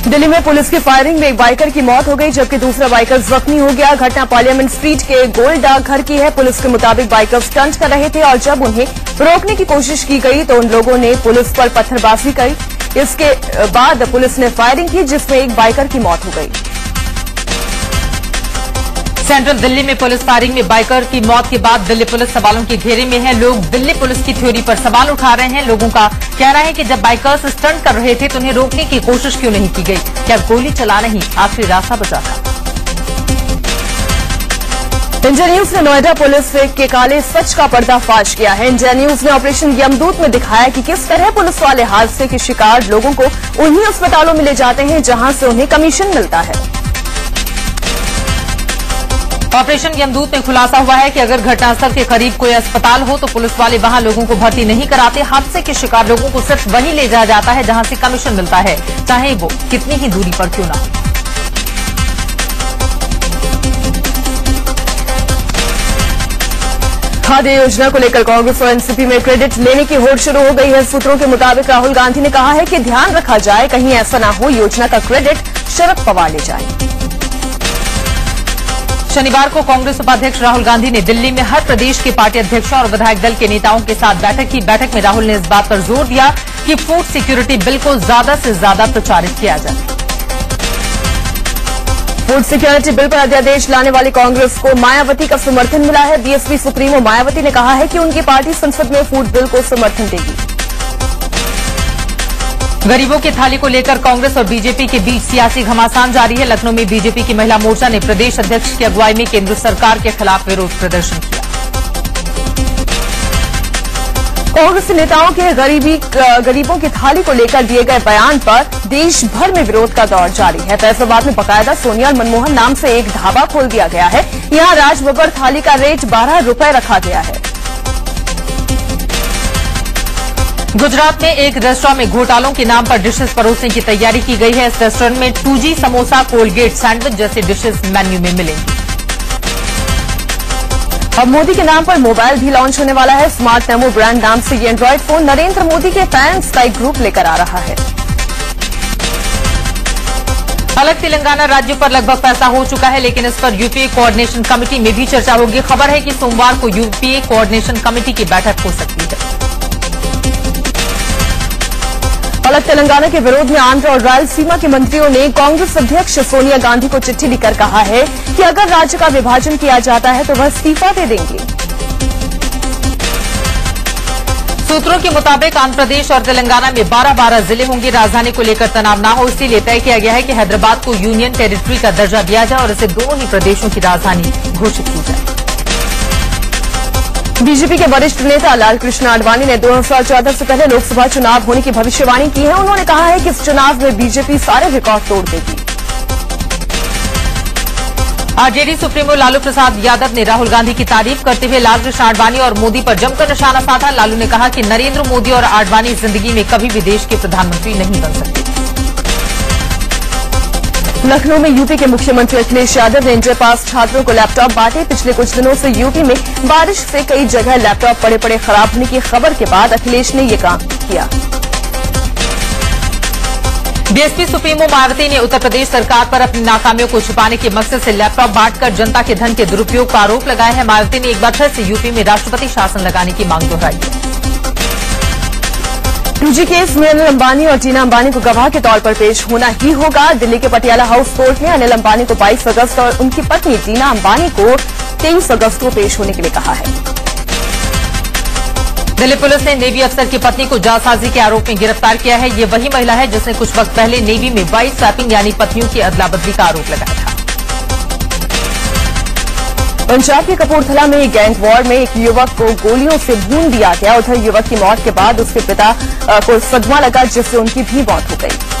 दिल्ली में पुलिस की फायरिंग में एक बाइकर की मौत हो गई, जबकि दूसरा बाइकर जख्मी हो गया। घटना पार्लियामेंट स्ट्रीट के गोल डाक घर की है। पुलिस के मुताबिक बाइकर स्टंट कर रहे थे और जब उन्हें रोकने की कोशिश की गई तो उन लोगों ने पुलिस पर पत्थरबाजी की इसके बाद पुलिस ने फायरिंग की, जिसमें एक बाइकर की मौत हो गई। सेंट्रल दिल्ली में पुलिस फायरिंग में बाइकर की मौत के बाद दिल्ली पुलिस सवालों के घेरे में है। लोग दिल्ली पुलिस की थ्योरी पर सवाल उठा रहे हैं। लोगों का कहना है कि जब बाइकर्स स्टंट कर रहे थे तो उन्हें रोकने की कोशिश क्यों नहीं की गई? क्या गोली चलाना ही आखिरी रास्ता बचा था। इंडिया न्यूज़ ने नोएडा पुलिस के काले सच का पर्दाफाश किया है। इंडिया न्यूज़ ने ऑपरेशन यमदूत में दिखाया कि किस तरह पुलिस वाले हादसे के शिकार लोगों को उन्हीं अस्पतालों में ले जाते हैं जहाँ से उन्हें कमीशन मिलता है। ऑपरेशन यमदूत में खुलासा हुआ है कि अगर घटनास्थल के करीब कोई अस्पताल हो तो पुलिस वाले वहाँ लोगों को भर्ती नहीं कराते। हादसे के शिकार लोगों को सिर्फ़ वहीं ले जाया जाता है जहाँ से कमीशन मिलता है। चाहे वो कितनी ही दूरी पर क्यों ना हो। खाद्य योजना को लेकर कांग्रेस और एनसीपी में क्रेडिट लेने की होड़ शुरू हो गई है। सूत्रों के मुताबिक राहुल गांधी ने कहा है कि ध्यान रखा जाए, कहीं ऐसा न हो, योजना का क्रेडिट शरद पवार ले जाए। शनिवार को कांग्रेस उपाध्यक्ष राहुल गांधी ने दिल्ली में हर प्रदेश के पार्टी अध्यक्षों और विधायक दल के नेताओं के साथ बैठक की। बैठक में राहुल ने इस बात पर ज़ोर दिया कि फ़ूड सिक्योरिटी बिल को ज़्यादा से ज़्यादा प्रचारित किया जाए। फ़ूड सिक्योरिटी बिल पर अध्यादेश लाने वाली कांग्रेस को मायावती का समर्थन मिला है। बीएसपी सुप्रीमो मायावती ने कहा है कि उनकी पार्टी संसद में फ़ूड बिल को समर्थन देगी। गरीबों की थाली को लेकर कांग्रेस और बीजेपी के बीच सियासी घमासान जारी है। लखनऊ में बीजेपी की महिला मोर्चा ने प्रदेश अध्यक्ष की अगुवाई में केंद्र सरकार के खिलाफ विरोध प्रदर्शन किया। कांग्रेस नेताओं के गरीबी गरीबों की थाली को लेकर दिए गए बयान पर देश भर में विरोध का दौर जारी है। फैसलाबाद में बकायदा सोनिया मनमोहन नाम से एक ढाबा खोल दिया गया है। यहाँ राज बब्बर थाली का रेट बारह रुपए रखा गया है। गुजरात में एक रेस्टोरेंट में घोटालों के नाम पर डिशेस परोसने की तैयारी की गई है। इस रेस्टोरेंट में two G samosa, Colgate sandwich जैसे डिशेस मेन्यू में मिलेंगी। अब मोदी के नाम पर मोबाइल भी लॉन्च होने वाला है। स्मार्ट नेमो ब्रांड नाम से ये एंड्रॉयड फ़ोन नरेंद्र मोदी के फैंस का एक ग्रुप लेकर आ रहा है। अलग तेलंगाना राज्य पर लगभग पैसा हो चुका है, लेकिन इस पर यूपीए कोऑर्डिनेशन कमेटी में भी चर्चा होगी। खबर है कि सोमवार को यूपीए कोऑर्डिनेशन कमेटी की बैठक हो सकती है। अलग तेलंगाना के विरोध में आंध्र और रायलसीमा के मंत्रियों ने कांग्रेस अध्यक्ष सोनिया गांधी को चिट्ठी लिखकर कहा है कि अगर राज्य का विभाजन किया जाता है तो वह इस्तीफा दे देंगे। सूत्रों के मुताबिक आंध्र प्रदेश और तेलंगाना में 12-12 ज़िले होंगे। राजधानी को लेकर तनाव न हो, इसीलिए तय किया गया है कि हैदराबाद को यूनियन टेरिटरी का दर्जा दिया जाए और इसे दोनों ही प्रदेशों की राजधानी घोषित की जाए। बीजेपी के वरिष्ठ नेता लालकृष्ण आडवाणी ने 2014 से पहले लोकसभा चुनाव होने की भविष्यवाणी की है। उन्होंने कहा है कि इस चुनाव में बीजेपी सारे रिकॉर्ड तोड़ देगी। आरजेडी सुप्रीमो लालू प्रसाद यादव ने राहुल गांधी की तारीफ़ करते हुए लालकृष्ण आडवाणी और मोदी पर जमकर निशाना साधा। लालू ने कहा कि नरेंद्र मोदी और आडवाणी ज़िंदगी में कभी भी देश के प्रधानमंत्री नहीं बन सकते। लखनऊ में यूपी के मुख्यमंत्री अखिलेश यादव ने इंटर पास छात्रों को लैपटॉप बांटे। पिछले कुछ दिनों से यूपी में बारिश से कई जगह लैपटॉप पड़े पड़े खराब होने की खबर के बाद अखिलेश ने ये काम किया। बीएसपी सुप्रीमो मायावती ने उत्तर प्रदेश सरकार पर अपनी नाकामियों को छुपाने के मकसद से लैपटॉप बांटकर जनता के धन के दुरुपयोग का आरोप लगाया है। मायावती ने एक बार फिर से यूपी में राष्ट्रपति शासन लगाने की मांग दोहराई है। टूजी केस में अनिल अंबानी और टीना अंबानी को गवाह के तौर पर पेश होना ही होगा। दिल्ली के पटियाला हाउस कोर्ट ने अनिल अंबानी को 22 अगस्त और उनकी पत्नी टीना अंबानी को 23 अगस्त को पेश होने के लिए कहा है। दिल्ली पुलिस ने नेवी अफसर की पत्नी को जालसाजी के आरोप में गिरफ़्तार किया है। ये वही महिला है जिसने कुछ वक्त पहले नेवी में वाइस स्वैपिंग यानी पत्नियों की अदला बदली का आरोप लगाया था। पंजाब के कपूरथला में गैंग वॉर में एक युवक को गोलियों से भून दिया गया। उधर युवक की मौत के बाद उसके पिता को सदमा लगा, जिससे उनकी भी मौत हो गई।